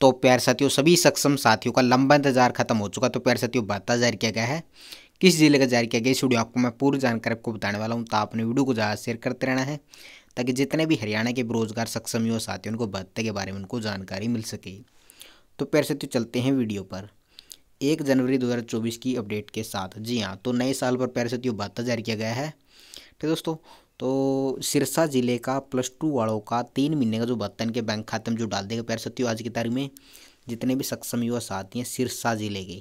तो प्यार साथियों, सभी सक्षम साथियों का लंबा इंतज़ार खत्म हो चुका। तो प्यार साथियों भत्ता जारी किया गया है। किस ज़िले का जारी किया गया इस वीडियो आपको मैं पूरी जानकारी आपको बताने वाला हूँ। तो आपने वीडियो को ज़्यादा शेयर करते रहना है, ताकि जितने भी हरियाणा के बेरोजगार सक्षम युवा साथी उनको भत्ते के बारे में उनको जानकारी मिल सके। तो प्यार साथियों, चलते हैं वीडियो पर। एक जनवरी दो हज़ार चौबीस की अपडेट के साथ। जी हाँ तो नए साल पर प्यार साथियों भत्ता जारी किया गया है। ठीक दोस्तों? तो सिरसा ज़िले का प्लस टू वालों का तीन महीने का जो भत्ता इनके बैंक खाते में जो डाल देगा, प्यार सत्यो आज की तारीख में जितने भी सक्षम युवा साथी हैं सिरसा ज़िले के।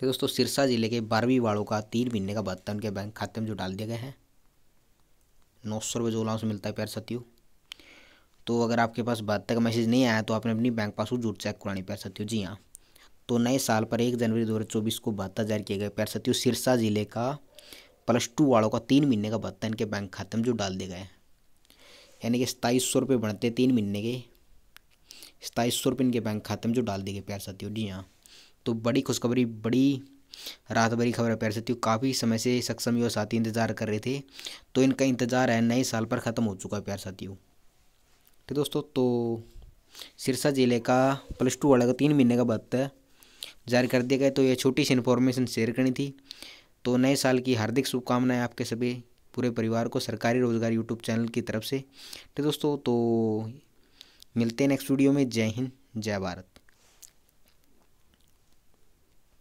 तो दोस्तों, सिरसा ज़िले के बारहवीं वालों का तीन महीने का भत्ता उनके बैंक खाते में जो डाल दिया गया है, नौ सौ रुपये जो से मिलता है, प्यार सत्यो तो अगर आपके पास भत्ता का मैसेज नहीं आया तो आपने अपनी बैंक पासबुक ज़रूर चेक करानी प्यार सत्यो जी हाँ तो नए साल पर एक जनवरी दो हज़ार चौबीस को भत्ता जारी किया गया प्यार सत्यो सिरसा ज़िले का प्लस टू वालों का तीन महीने का भत्ता इनके बैंक खाते में जो डाल दिया गया है। यानी कि सताईस सौ रुपये बढ़ते तीन महीने के। सताईस सौ रुपये इनके बैंक खाते में जो डाल दिए गए प्यार साथियों। जी हाँ तो बड़ी खुशखबरी, बड़ी रात भरी खबर है, प्यार साथियों। काफ़ी समय से सक्षम युवा साथी इंतज़ार कर रहे थे तो इनका इंतज़ार है, नए साल पर ख़त्म हो चुका है, प्यार साथियों। तो दोस्तों तो सिरसा ज़िले का प्लस टू वाले का तीन महीने का भत्ता जारी कर दिया गया तो ये छोटी सी इन्फॉर्मेशन शेयर करनी थी। तो नए साल की हार्दिक शुभकामनाएँ आपके सभी पूरे परिवार को, सरकारी रोज़गार यूट्यूब चैनल की तरफ़ से। तो दोस्तों तो मिलते हैं नेक्स्ट वीडियो में। जय हिंद, जय भारत।